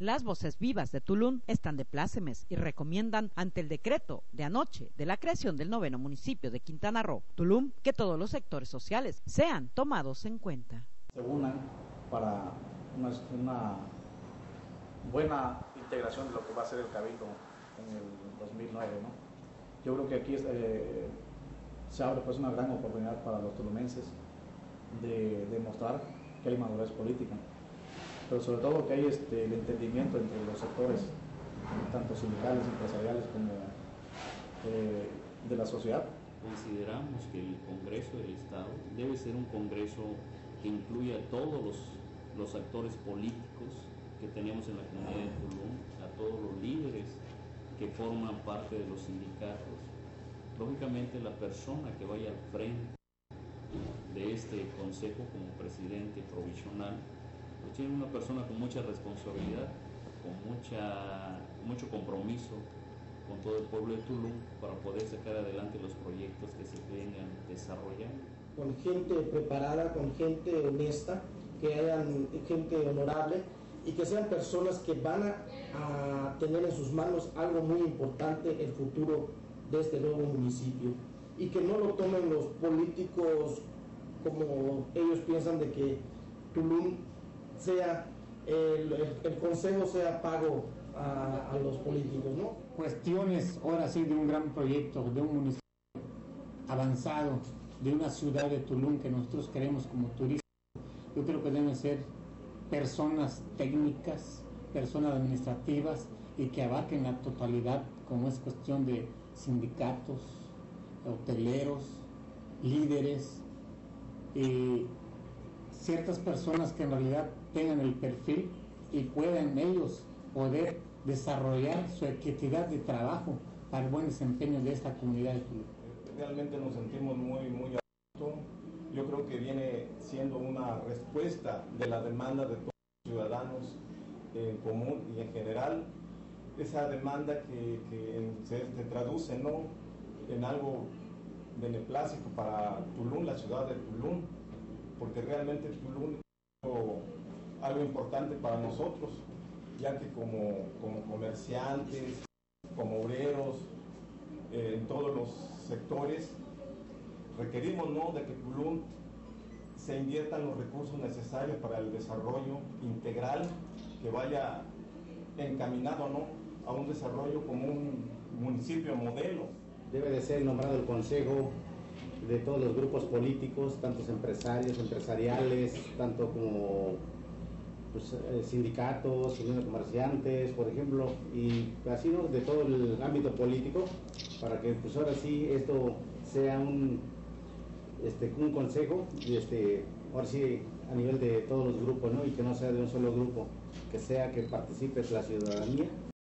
Las voces vivas de Tulum están de plácemes y recomiendan ante el decreto de anoche de la creación del noveno municipio de Quintana Roo, Tulum, que todos los sectores sociales sean tomados en cuenta. Se unan para una, buena integración de lo que va a ser el Cabildo en el 2009. ¿no? Yo creo que aquí eh, se abre pues una gran oportunidad para los tulumenses de demostrar que hay madurez política pero sobre todo que hay este, el entendimiento entre los sectores, tanto sindicales, empresariales como eh, de la sociedad. Consideramos que el Congreso del Estado debe ser un Congreso que incluya a todos los, los actores políticos que tenemos en la comunidad de Tulum, a todos los líderes que forman parte de los sindicatos. Lógicamente la persona que vaya al frente de este consejo como presidente provisional tiene una persona con mucha responsabilidad, con mucha, mucho compromiso con todo el pueblo de Tulum para poder sacar adelante los proyectos que se vengan desarrollando. Con gente preparada, con gente honesta, que hayan gente honorable y que sean personas que van a, a tener en sus manos algo muy importante, el futuro de este nuevo municipio. Y que no lo tomen los políticos como ellos piensan de que Tulum sea el, el, consejo sea pago a, los políticos, ¿no? Cuestiones ahora sí de un gran proyecto, de un municipio avanzado, de una ciudad de Tulum que nosotros queremos como turistas. Yo creo que deben ser personas técnicas, personas administrativas y que abarquen la totalidad, como es cuestión de sindicatos, hoteleros, líderes, y ciertas personas que en realidad tengan el perfil y puedan ellos poder desarrollar su equidad de trabajo para el buen desempeño de esta comunidad. Realmente nos sentimos muy, muy Yo creo que viene siendo una respuesta de la demanda de todos los ciudadanos en común y en general. Esa demanda que, que se, se, traduce ¿no? en algo beneplácito para Tulum, la ciudad de Tulum, porque realmente Tulum algo importante para nosotros, ya que como, como comerciantes, como obreros, eh, en todos los sectores, requerimos ¿no? de que Tulum se inviertan los recursos necesarios para el desarrollo integral que vaya encaminado ¿no? a un desarrollo como un municipio modelo. Debe de ser nombrado el Consejo de todos los grupos políticos, tantos empresarios, empresariales, tanto como pues, eh, sindicatos, unión comerciantes, por ejemplo, y así ¿no? de todo el ámbito político, para que pues ahora sí esto sea un, este, un consejo, este, ahora sí a nivel de todos los grupos, ¿no? y que no sea de un solo grupo, que sea que participe la ciudadanía